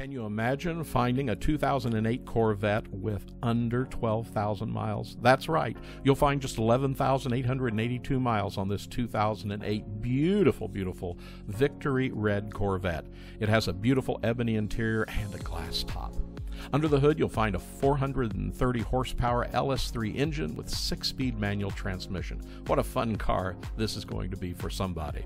Can you imagine finding a 2008 Corvette with under 12,000 miles? That's right. You'll find just 11,882 miles on this 2008 beautiful, beautiful Victory Red Corvette. It has a beautiful ebony interior and a glass top. Under the hood, you'll find a 430 horsepower LS3 engine with six speed manual transmission. What a fun car this is going to be for somebody.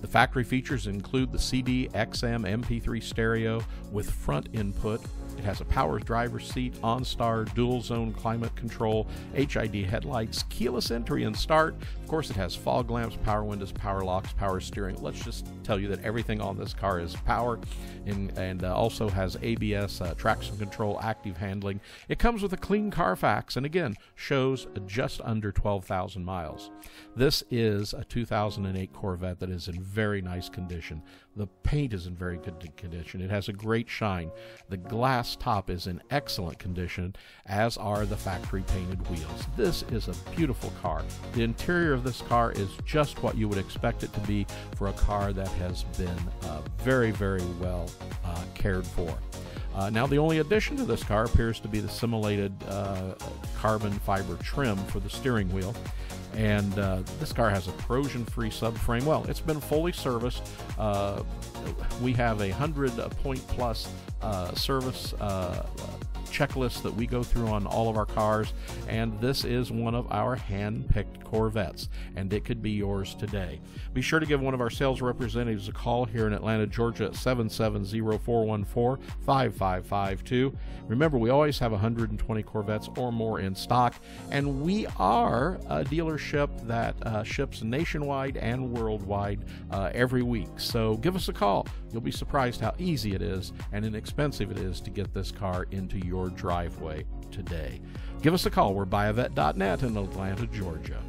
The factory features include the CD, XM, MP3 stereo with front input. It has a power driver's seat, OnStar, dual zone climate control, HID headlights, keyless entry and start. Of course, it has fog lamps, power windows, power locks, power steering. Let's just tell you that everything on this car is power and, and uh, also has ABS, uh, traction control, active handling. It comes with a clean Carfax and again shows just under 12,000 miles. This is a 2008 Corvette that is in very nice condition. The paint is in very good condition. It has a great shine. The glass top is in excellent condition, as are the factory painted wheels. This is a beautiful car. The interior of this car is just what you would expect it to be for a car that has been uh, very, very well uh, cared for. Uh, now, the only addition to this car appears to be the simulated uh, carbon fiber trim for the steering wheel. And uh, this car has a corrosion free subframe. Well, it's been fully serviced. Uh, we have a 100 point plus uh, service uh, checklist that we go through on all of our cars, and this is one of our hand picked Corvettes, and it could be yours today. Be sure to give one of our sales representatives a call here in Atlanta, Georgia at 770 414 5552. Remember, we always have 120 Corvettes or more in stock, and we are a dealership that uh, ships nationwide and worldwide uh, every week. So give us a call. You'll be surprised how easy it is and inexpensive it is to get this car into your driveway today. Give us a call. We're buyavette.net in Atlanta, Georgia.